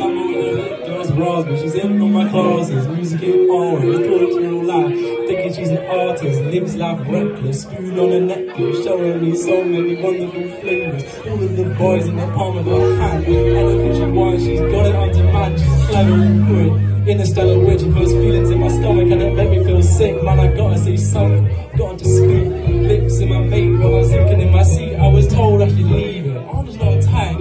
summer with her girls' gloss raspberry. She's in all my classes, music in always, thought real life. Thinking she's an artist, lives life reckless, spoon on a necklace, showing me so many wonderful flavors. All of the boys in the palm of her hand, anything she wants, she's got it on demand. She's clever and good. Interstellar witch, it puts feelings in my stomach and it made me feel sick. Man, I gotta say something, got to speak. Lips in my mate while I'm thinking in my seat. I was told I should leave her. I was not tight,